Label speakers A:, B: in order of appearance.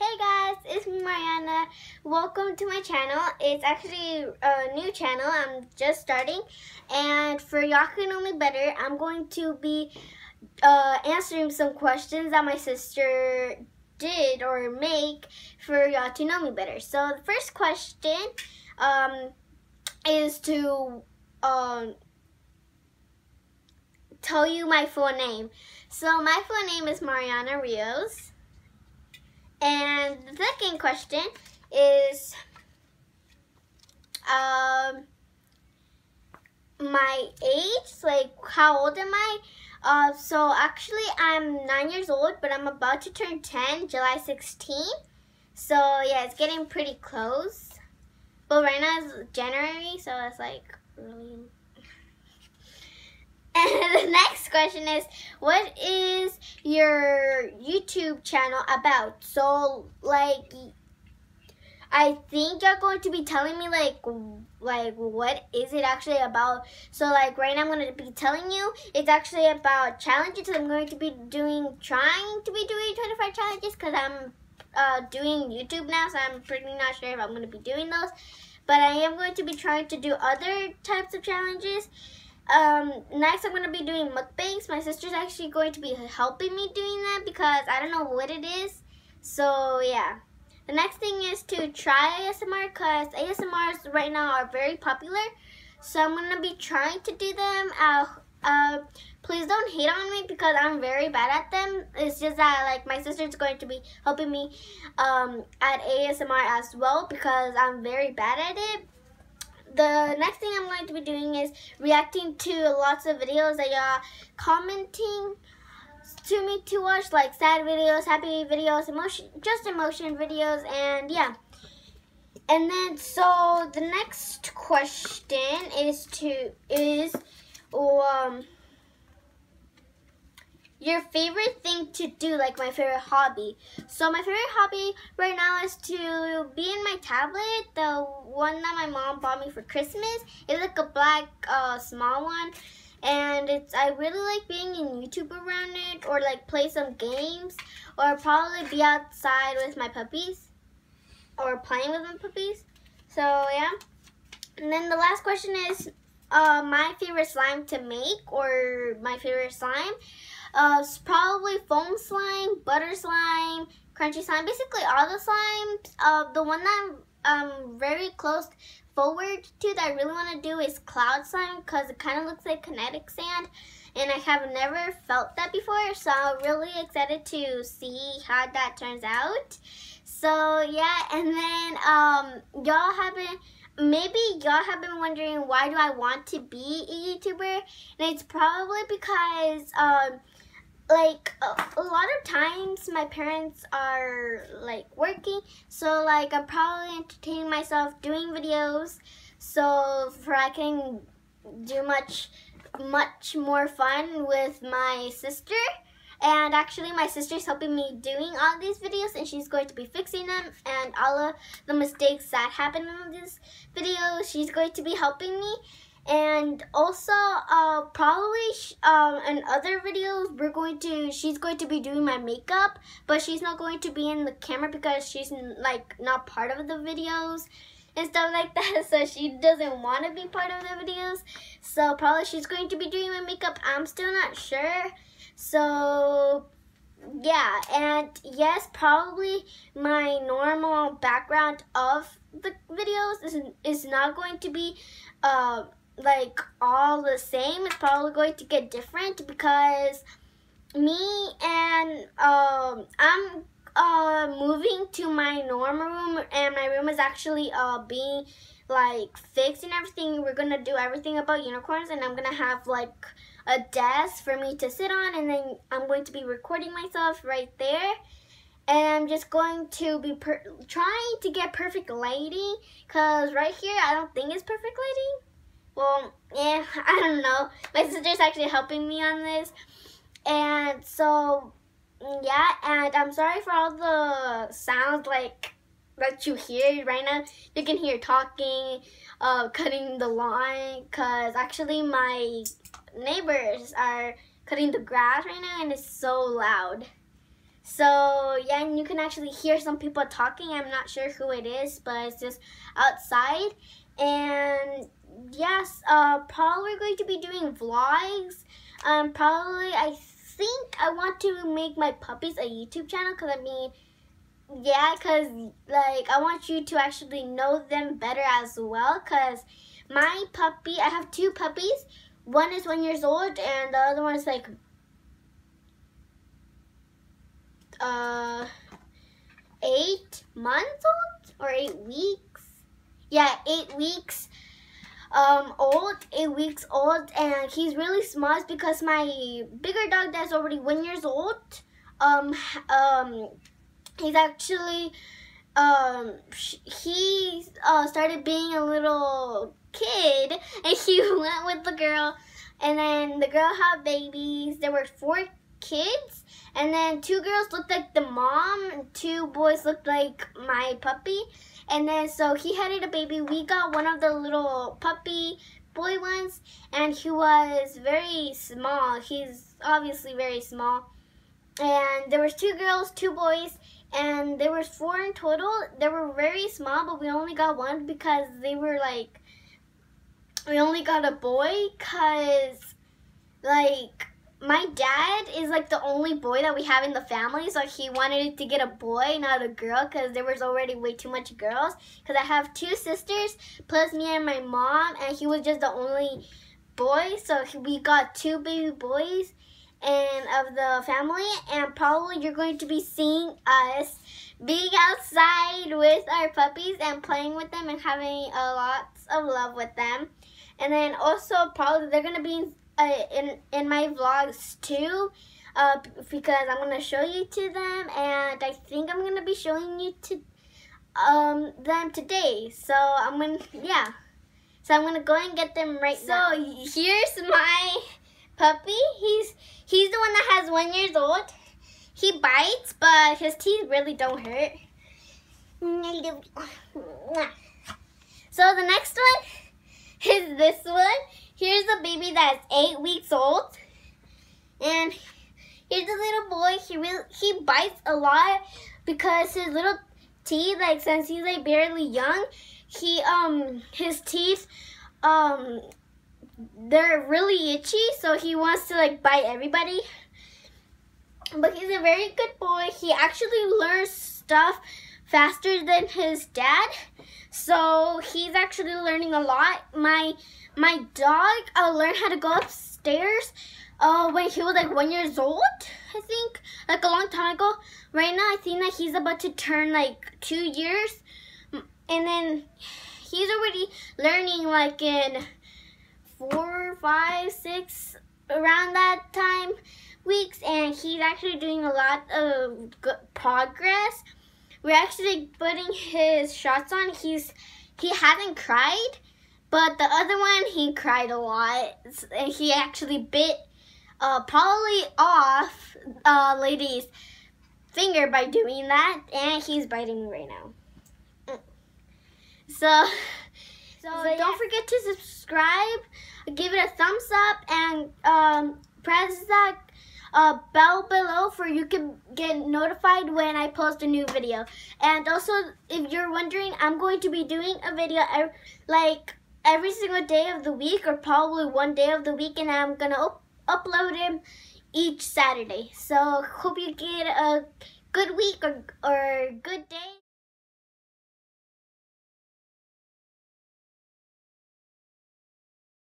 A: Hey guys, it's me Mariana. Welcome to my channel. It's actually a new channel. I'm just starting. And for y'all who know me better, I'm going to be uh, answering some questions that my sister did or make for y'all to know me better. So the first question um, is to um, tell you my full name. So my full name is Mariana Rios. And the second question is um, my age, like how old am I? Uh, so actually I'm nine years old, but I'm about to turn 10 July 16. So yeah, it's getting pretty close. But right now it's January, so it's like really and the next question is, what is your YouTube channel about? So, like, I think you're going to be telling me, like, like, what is it actually about? So, like, right now I'm going to be telling you, it's actually about challenges. I'm going to be doing, trying to be doing 25 challenges because I'm uh, doing YouTube now, so I'm pretty not sure if I'm going to be doing those. But I am going to be trying to do other types of challenges. Um, next I'm going to be doing mukbangs. My sister's actually going to be helping me doing that because I don't know what it is. So, yeah. The next thing is to try ASMR because ASMRs right now are very popular. So I'm going to be trying to do them. Uh, uh, please don't hate on me because I'm very bad at them. It's just that like my sister's going to be helping me um, at ASMR as well because I'm very bad at it the next thing I'm going to be doing is reacting to lots of videos that y'all commenting to me to watch, like sad videos, happy videos, emotion, just emotion videos, and yeah. And then, so the next question is to is um your favorite thing to do, like my favorite hobby. So my favorite hobby right now is to be in my tablet, the one that my mom bought me for Christmas. It's like a black uh, small one. And it's I really like being in YouTube around it or like play some games or probably be outside with my puppies or playing with my puppies. So yeah. And then the last question is uh, my favorite slime to make or my favorite slime. Uh, probably foam slime, butter slime, crunchy slime, basically all the slimes. Uh, the one that I'm um, very close forward to that I really want to do is cloud slime because it kind of looks like kinetic sand and I have never felt that before so I'm really excited to see how that turns out. So yeah and then um, y'all have been maybe y'all have been wondering why do I want to be a YouTuber and it's probably because um, like a, a, lot of times my parents are like working so like i'm probably entertaining myself doing videos so for i can do much much more fun with my sister. And actually my sister's helping me doing all these videos and she's going to be fixing them and all of the mistakes that happen in these videos she's going to be helping me and also uh, probably um, in other videos we're going to she's going to be doing my makeup but she's not going to be in the camera because she's like not part of the videos and stuff like that. So she doesn't want to be part of the videos. So probably she's going to be doing my makeup. I'm still not sure. So yeah. And yes probably my normal background of the videos is, is not going to be uh, like all the same. It's probably going to get different because me and um, I'm uh, moving to my normal room and my room is actually uh, being like fixed and everything. We're gonna do everything about unicorns and I'm gonna have like a desk for me to sit on and then I'm going to be recording myself right there. And I'm just going to be trying to get perfect lighting because right here I don't think it's perfect lighting well, yeah, I don't know. My sister's actually helping me on this. And so, yeah, and I'm sorry for all the sounds like that you hear right now. You can hear talking, uh, cutting the lawn, because actually my neighbors are cutting the grass right now and it's so loud. So yeah, and you can actually hear some people talking. I'm not sure who it is, but it's just outside. And yes, uh, probably going to be doing vlogs. Um, probably I think I want to make my puppies a YouTube channel because I mean, yeah, because like I want you to actually know them better as well. Because my puppy, I have two puppies. One is one years old, and the other one is like uh eight months old or eight weeks. Yeah, eight weeks um old, eight weeks old, and he's really smart because my bigger dog that's already one years old, um um he's actually um he uh, started being a little kid and he went with the girl and then the girl had babies. There were four kids and then two girls looked like the mom and two boys looked like my puppy and then so he had a baby. We got one of the little puppy boy ones, and he was very small. He's obviously very small. And there was two girls, two boys, and there was four in total. They were very small, but we only got one because they were like we only got a boy cuz like my dad is like the only boy that we have in the family, so he wanted to get a boy, not a girl, because there was already way too much girls. Because I have two sisters, plus me and my mom, and he was just the only boy, so we got two baby boys and of the family, and probably you're going to be seeing us being outside with our puppies and playing with them and having a lots of love with them. And then also probably they're gonna be uh, in in my vlogs too, uh, because I'm gonna show you to them, and I think I'm gonna be showing you to um them today. So I'm gonna yeah. So I'm gonna go and get them right so now. So here's my puppy. He's he's the one that has one years old. He bites, but his teeth really don't hurt. So the next one is this one. Here's a baby that's eight weeks old. And here's a little boy. He really, he bites a lot because his little teeth, like since he's like barely young, he um his teeth um they're really itchy, so he wants to like bite everybody. But he's a very good boy. He actually learns stuff faster than his dad. So he's actually learning a lot. My my dog uh, learned how to go upstairs uh, when he was like one years old, I think, like a long time ago. Right now, I think that he's about to turn like two years, and then he's already learning like in four, five, six, around that time weeks, and he's actually doing a lot of good progress. We're actually putting his shots on. He's he hasn't cried but the other one, he cried a lot. And he actually bit uh, probably off uh, lady's finger by doing that. And he's biting me right now. So, so, so don't yeah. forget to subscribe, give it a thumbs up, and um, press that uh, bell below for you can get notified when I post a new video. And also, if you're wondering, I'm going to be doing a video like every single day of the week or probably one day of the week and I'm going to up upload him each Saturday. So hope you get a good week or, or good day.